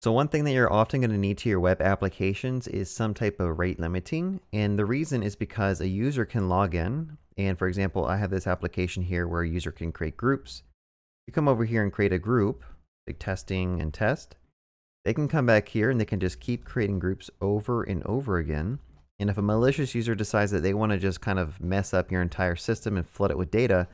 So one thing that you're often going to need to your web applications is some type of rate limiting. And the reason is because a user can log in. And for example, I have this application here where a user can create groups. You come over here and create a group, like testing and test. They can come back here and they can just keep creating groups over and over again. And if a malicious user decides that they want to just kind of mess up your entire system and flood it with data,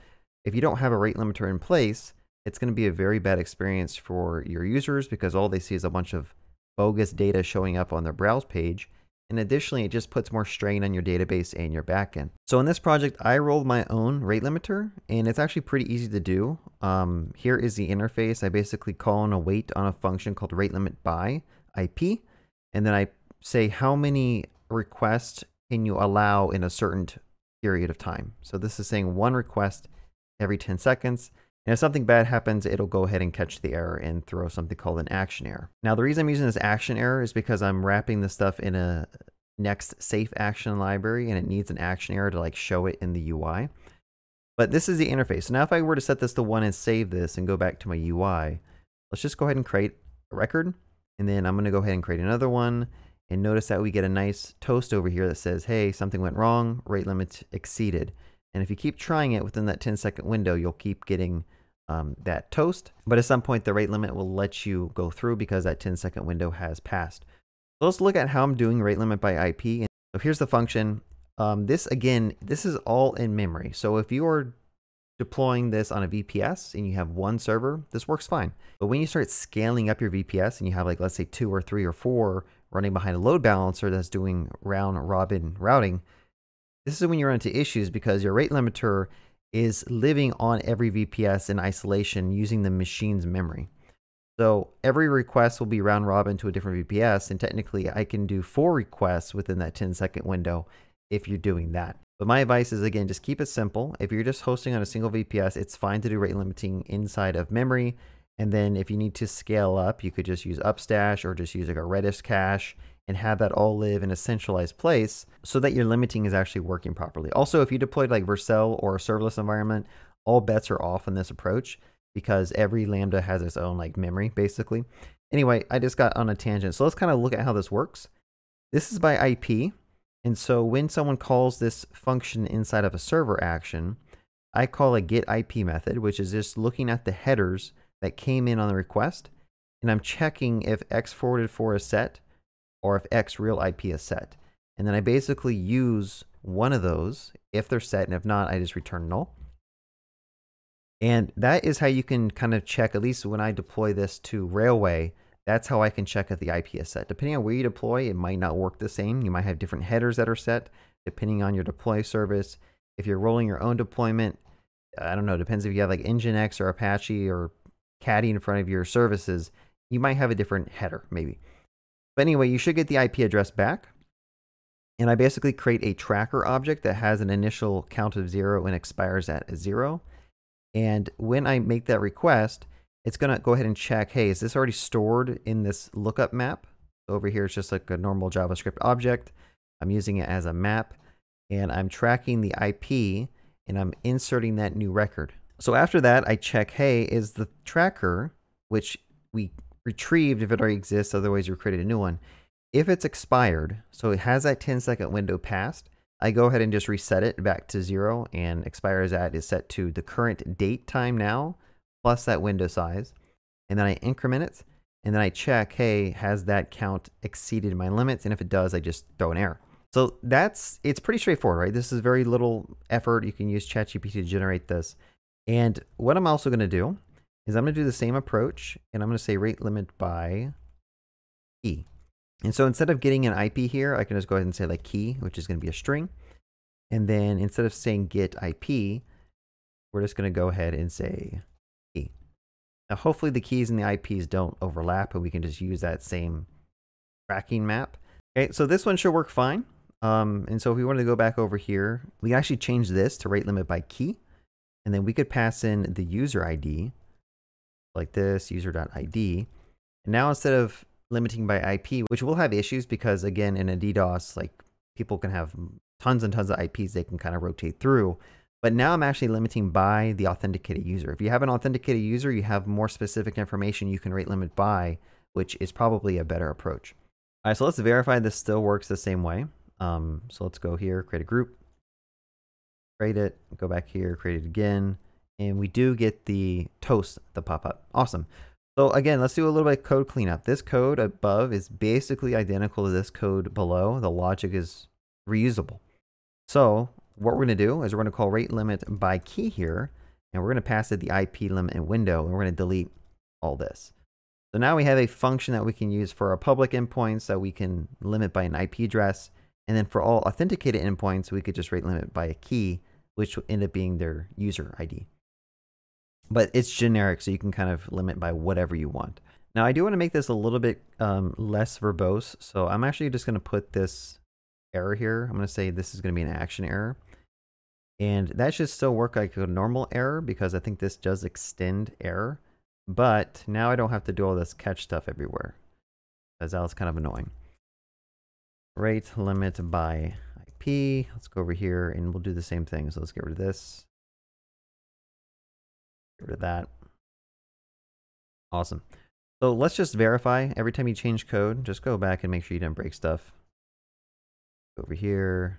if you don't have a rate limiter in place, it's going to be a very bad experience for your users because all they see is a bunch of bogus data showing up on their browse page. And additionally, it just puts more strain on your database and your backend. So in this project, I rolled my own rate limiter, and it's actually pretty easy to do. Um, here is the interface. I basically call in a wait on a function called rate limit by IP, and then I say how many requests can you allow in a certain period of time. So this is saying one request every 10 seconds. And if something bad happens, it'll go ahead and catch the error and throw something called an action error. Now, the reason I'm using this action error is because I'm wrapping this stuff in a next safe action library and it needs an action error to like show it in the UI. But this is the interface. So now if I were to set this to one and save this and go back to my UI, let's just go ahead and create a record. And then I'm going to go ahead and create another one. And notice that we get a nice toast over here that says, hey, something went wrong, rate limit exceeded. And if you keep trying it within that 10 second window, you'll keep getting um, that toast. But at some point, the rate limit will let you go through because that 10 second window has passed. So let's look at how I'm doing rate limit by IP. And so here's the function. Um, this again, this is all in memory. So if you are deploying this on a VPS and you have one server, this works fine. But when you start scaling up your VPS and you have like, let's say two or three or four running behind a load balancer that's doing round robin routing, this is when you run into issues because your rate limiter is living on every VPS in isolation using the machine's memory. So every request will be round robin to a different VPS, and technically I can do four requests within that 10 second window if you're doing that. But my advice is again, just keep it simple. If you're just hosting on a single VPS, it's fine to do rate limiting inside of memory. And then if you need to scale up, you could just use Upstash or just use like a Redis cache and have that all live in a centralized place so that your limiting is actually working properly. Also, if you deployed like Vercel or a serverless environment, all bets are off on this approach because every Lambda has its own like memory basically. Anyway, I just got on a tangent. So let's kind of look at how this works. This is by IP. And so when someone calls this function inside of a server action, I call a get IP method, which is just looking at the headers that came in on the request. And I'm checking if X forwarded for is set or if X real IP is set. And then I basically use one of those if they're set, and if not, I just return null. And that is how you can kind of check, at least when I deploy this to Railway, that's how I can check if the IP is set. Depending on where you deploy, it might not work the same. You might have different headers that are set depending on your deploy service. If you're rolling your own deployment, I don't know, depends if you have like Nginx or Apache or caddy in front of your services, you might have a different header maybe. But anyway, you should get the IP address back. And I basically create a tracker object that has an initial count of zero and expires at zero. And when I make that request, it's going to go ahead and check, hey, is this already stored in this lookup map? Over here, it's just like a normal JavaScript object. I'm using it as a map and I'm tracking the IP and I'm inserting that new record. So after that, I check, hey, is the tracker, which we retrieved if it already exists, otherwise you created a new one. If it's expired, so it has that 10 second window passed, I go ahead and just reset it back to zero and expires at is set to the current date time now, plus that window size. And then I increment it, and then I check, hey, has that count exceeded my limits? And if it does, I just throw an error. So that's, it's pretty straightforward, right? This is very little effort. You can use ChatGPT to generate this. And what I'm also gonna do is I'm going to do the same approach and I'm going to say rate limit by key. And so instead of getting an IP here, I can just go ahead and say like key, which is going to be a string. And then instead of saying get IP, we're just going to go ahead and say key. Now hopefully the keys and the IPs don't overlap and we can just use that same tracking map. Okay, so this one should work fine. Um, and so if we wanted to go back over here, we actually change this to rate limit by key. And then we could pass in the user ID like this, user.id. And now instead of limiting by IP, which will have issues because again, in a DDoS, like people can have tons and tons of IPs they can kind of rotate through. But now I'm actually limiting by the authenticated user. If you have an authenticated user, you have more specific information you can rate limit by which is probably a better approach. All right, so let's verify this still works the same way. Um, so let's go here, create a group, create it, go back here, create it again, and we do get the toast the pop up. Awesome. So again, let's do a little bit of code cleanup. This code above is basically identical to this code below. The logic is reusable. So what we're going to do is we're going to call rate limit by key here, and we're going to pass it the IP limit and window, and we're going to delete all this. So now we have a function that we can use for our public endpoints that we can limit by an IP address. And then for all authenticated endpoints, we could just rate limit by a key, which will end up being their user ID but it's generic, so you can kind of limit by whatever you want. Now, I do want to make this a little bit um, less verbose, so I'm actually just going to put this error here. I'm going to say this is going to be an action error. And that should still work like a normal error because I think this does extend error. But now I don't have to do all this catch stuff everywhere. Because that was kind of annoying. Rate limit by IP. Let's go over here and we'll do the same thing. So let's get rid of this. Get rid of that. Awesome. So let's just verify every time you change code, just go back and make sure you didn't break stuff. Over here.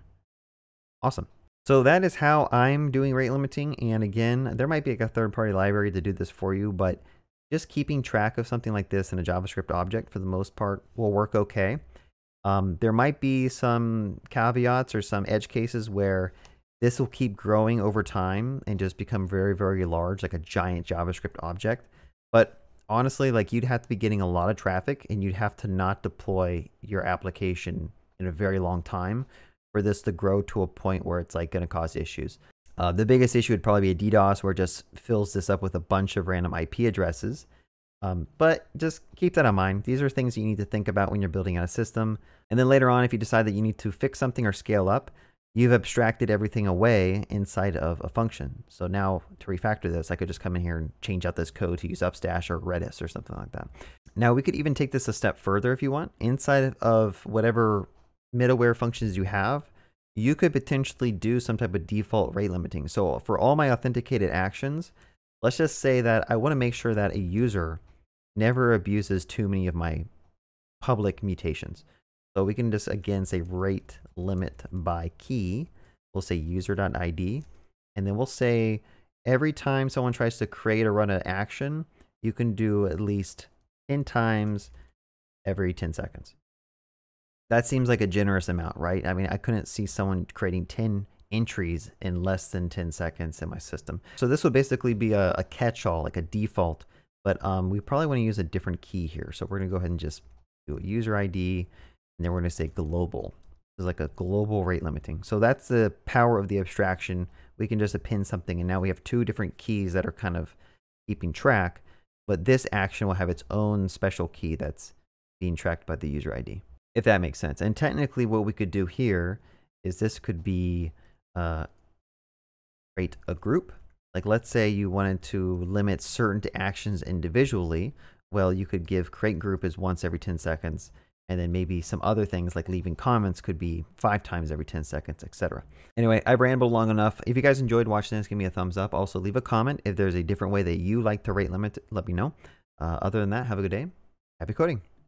Awesome. So that is how I'm doing rate limiting. And again, there might be like a third party library to do this for you, but just keeping track of something like this in a JavaScript object for the most part will work okay. Um, there might be some caveats or some edge cases where this will keep growing over time and just become very, very large, like a giant JavaScript object. But honestly, like you'd have to be getting a lot of traffic and you'd have to not deploy your application in a very long time for this to grow to a point where it's like going to cause issues. Uh, the biggest issue would probably be a DDoS where it just fills this up with a bunch of random IP addresses. Um, but just keep that in mind. These are things you need to think about when you're building out a system. And then later on, if you decide that you need to fix something or scale up, you've abstracted everything away inside of a function. So now to refactor this, I could just come in here and change out this code to use Upstash or Redis or something like that. Now we could even take this a step further if you want. Inside of whatever middleware functions you have, you could potentially do some type of default rate limiting. So for all my authenticated actions, let's just say that I want to make sure that a user never abuses too many of my public mutations. So we can just again say rate limit by key. We'll say user.id. And then we'll say every time someone tries to create or run an action, you can do at least 10 times every 10 seconds. That seems like a generous amount, right? I mean, I couldn't see someone creating 10 entries in less than 10 seconds in my system. So this would basically be a, a catch-all, like a default, but um, we probably want to use a different key here. So we're going to go ahead and just do a user ID and then we're going to say global. Is like a global rate limiting. So that's the power of the abstraction. We can just append something, and now we have two different keys that are kind of keeping track. But this action will have its own special key that's being tracked by the user ID, if that makes sense. And technically, what we could do here is this could be uh, create a group. Like, let's say you wanted to limit certain actions individually. Well, you could give create group as once every 10 seconds and then maybe some other things like leaving comments could be five times every 10 seconds, etc. Anyway, I've rambled long enough. If you guys enjoyed watching this, give me a thumbs up. Also, leave a comment. If there's a different way that you like to rate limit, let me know. Uh, other than that, have a good day. Happy coding.